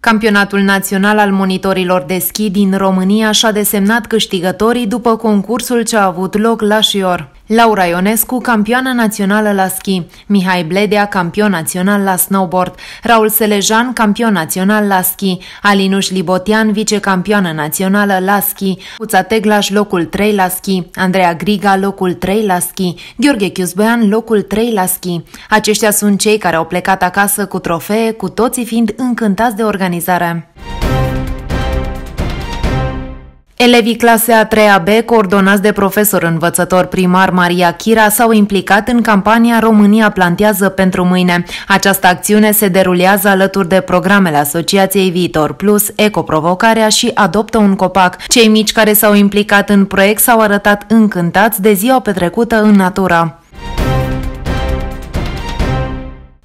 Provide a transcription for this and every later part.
Campionatul național al monitorilor de schi din România și-a desemnat câștigătorii după concursul ce a avut loc la Șior. Laura Ionescu, campioană națională la schi, Mihai Bledea, campion național la snowboard, Raul Selejan, campion național la schi, Alinuș Libotian, vicecampioană națională la schi, Uța Teglaș, locul 3 la schi, Andreea Griga, locul 3 la schi, Gheorghe Chiuzbean, locul 3 la schi. Aceștia sunt cei care au plecat acasă cu trofee, cu toții fiind încântați de organizare. Elevii clase a 3A-B, coordonați de profesor învățător primar Maria Chira, s-au implicat în campania România plantează pentru mâine. Această acțiune se derulează alături de programele Asociației Viitor Plus, Ecoprovocarea și Adoptă un copac. Cei mici care s-au implicat în proiect s-au arătat încântați de ziua petrecută în natură.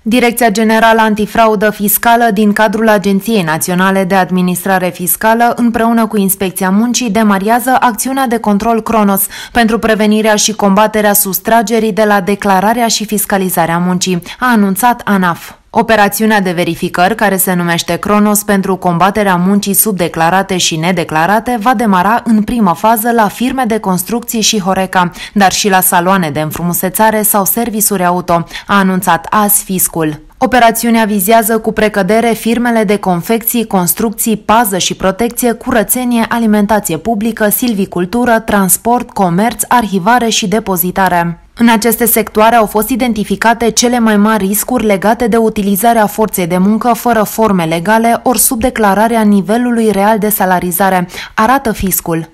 Direcția Generală Antifraudă Fiscală din cadrul Agenției Naționale de Administrare Fiscală împreună cu Inspecția Muncii demariază acțiunea de control Cronos pentru prevenirea și combaterea sustragerii de la declararea și fiscalizarea muncii, a anunțat ANAF. Operațiunea de verificări, care se numește Cronos pentru combaterea muncii subdeclarate și nedeclarate, va demara în primă fază la firme de construcții și Horeca, dar și la saloane de înfrumusețare sau servisuri auto, a anunțat azi fiscul. Operațiunea vizează cu precădere firmele de confecții, construcții, pază și protecție, curățenie, alimentație publică, silvicultură, transport, comerț, arhivare și depozitare. În aceste sectoare au fost identificate cele mai mari riscuri legate de utilizarea forței de muncă fără forme legale ori sub declararea nivelului real de salarizare, arată fiscul.